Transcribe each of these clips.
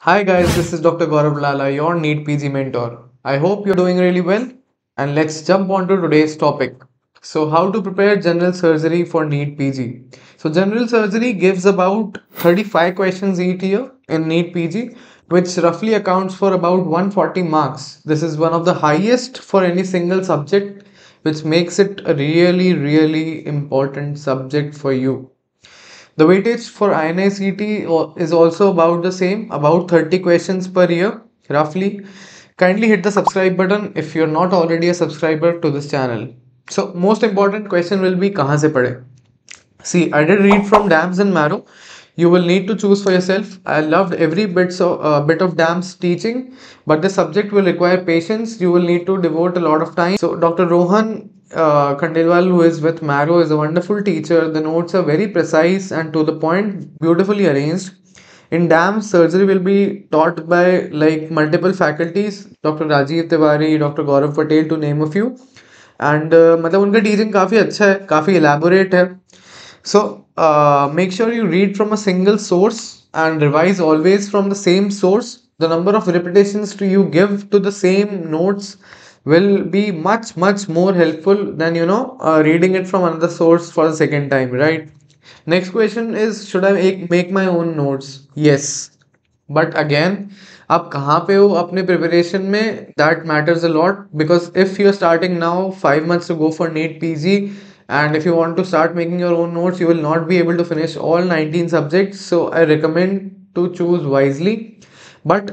Hi guys, this is Dr. Gaurav Lala, your NEET PG mentor. I hope you're doing really well and let's jump on to today's topic. So how to prepare general surgery for NEET PG. So general surgery gives about 35 questions each year in NEET PG which roughly accounts for about 140 marks. This is one of the highest for any single subject which makes it a really really important subject for you. The weightage for INICET is also about the same, about 30 questions per year, roughly. Kindly hit the subscribe button if you're not already a subscriber to this channel. So, most important question will be kahan se padhe? See, I did read from DAMS and Marrow. You will need to choose for yourself. I loved every bit so uh, bit of DAMS teaching, but the subject will require patience. You will need to devote a lot of time. So, Dr. Rohan uh, Khandelwal, who is with Marrow, is a wonderful teacher. The notes are very precise and to the point, beautifully arranged. In DAM, surgery will be taught by like multiple faculties, Dr. Rajiv Tiwari, Dr. Gaurav Patel, to name a few. And uh, मतलब उनका teaching काफ़ी अच्छा है काफ़ी elaborate है so make sure you read from a single source and revise always from the same source the number of repetitions to you give to the same notes will be much much more helpful than you know uh, reading it from another source for the second time right next question is should i make, make my own notes yes but again आप कहाँ पे हो अपने preparation में that matters a lot because if you are starting now five months to go for NEET P G and if you want to start making your own notes you will not be able to finish all 19 subjects so i recommend to choose wisely but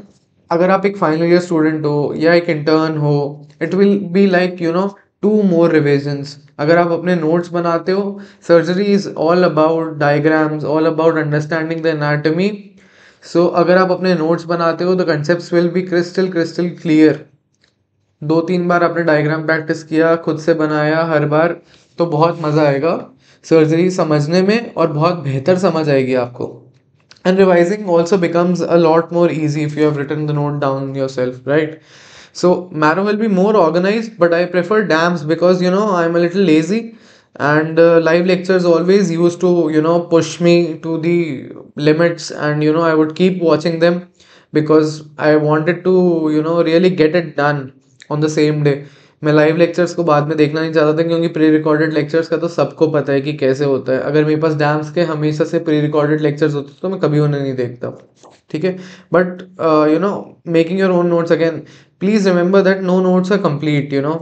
अगर आप एक final year student हो या एक intern हो it will be like you know two more revisions अगर आप अपने नोट्स बनाते हो surgery is all about diagrams all about understanding the anatomy so अगर आप अपने नोट्स बनाते हो the concept will be crystal crystal clear दो तीन बार आपने डायग्राम प्रैक्टिस किया, खुद से बनाया, हर बार तो बहुत मज़ा आएगा. सर्जरी समझने में और बहुत बेहतर समझ आएगी आपको. And revising also becomes a lot more easy if you have written the note down yourself right? So marrow will be more organized but i prefer dams because you know i'm a little lazy. And uh, live lectures always used to you know push me to the limits and you know i would keep watching them because i wanted to you know really get it done on the same day मैं live lectures को बाद में देखना नहीं चाहता था क्योंकि pre recorded lectures का तो सबको पता है कि कैसे होता है। अगर मेरे पास डैम्स के हमेशा से प्री रिकॉर्डेड लेक्चर्स होते तो मैं कभी उन्हें नहीं देखता। ठीक है? But you know making your own notes again please remember that no notes are complete you know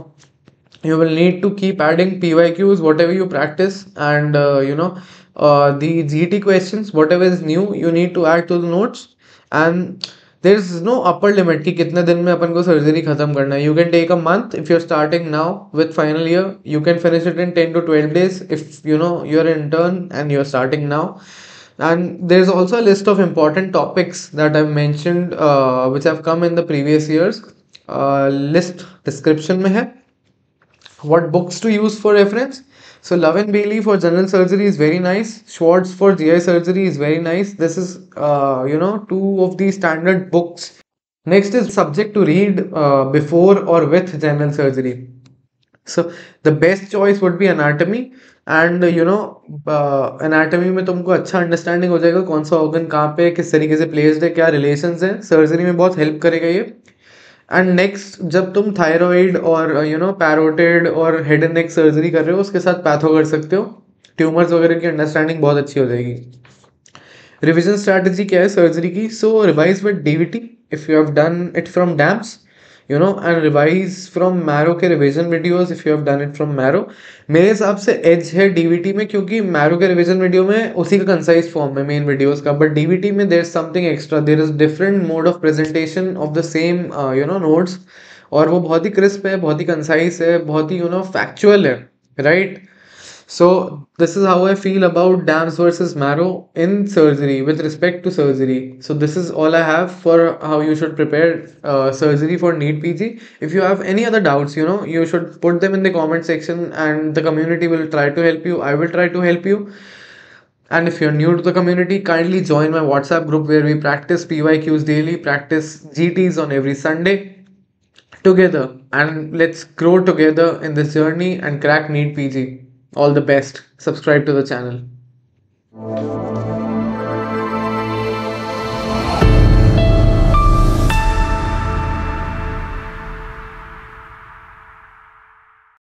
you will you will need to keep adding pyqs whatever you practice and uh, you know uh, the gt questions whatever is new you need to add to the notes. And there is no upper limit कि कितने दिन में अपन को surgery खत्म करना है? You can take a month if you are starting now with final year you can finish it in ten to twelve days if you know you are intern and you are starting now and there is also important topics that I've mentioned uh, which have come in the previous years. Uh, list description में है. What books to use for reference so Love and Bailey for general surgery is very nice. Schwartz for GI surgery is very nice. This is, uh, you know, two of the standard books. Next is subject to read uh, before or with general surgery. So the best choice would be anatomy and you know anatomy में तुमको अच्छा understanding हो जाएगा कौन सा organ कहाँ पे किस तरीके से प्लेस्ड है क्या रिलेशन है सर्जरी में बहुत हेल्प करेगा ये एंड नेक्स्ट जब तुम थायराइड और यू नो पैरोटेड और हेड एंड नेक सर्जरी कर रहे हो, उसके साथ पैथो कर सकते हो। ट्यूमर्स वगैरह की अंडरस्टैंडिंग बहुत अच्छी हो जाएगी। रिविजन स्ट्रैटेजी क्या है सर्जरी की? So revise with T if you have done it from DAMS you know and revise from Marrow के revision videos if you have done it from Marrow मेरे हिसाब से एज है डीवीटी में, क्योंकि मैरो के रिविजन वीडियो में उसी का कंसाइज फॉर्म है मेन वीडियोस का. But D V there something extra there is different mode of presentation of the same you know notes और वो बहुत ही क्रिस्प है, बहुत ही कंसाइज है, बहुत ही यू नो फैक्चुअल है right right? So this is how I feel about DAMS versus Marrow in surgery with respect to surgery. So this is all I have for how you should prepare uh, surgery for NEET PG. If you have any other doubts, you know, you should put them in the comment section and the community will try to help you. I will try to help you. And if you're new to the community, kindly join my WhatsApp group where we practice PYQs daily, practice GTs on every Sunday together and let's grow together in this journey and crack NEET PG all the best. Subscribe to the channel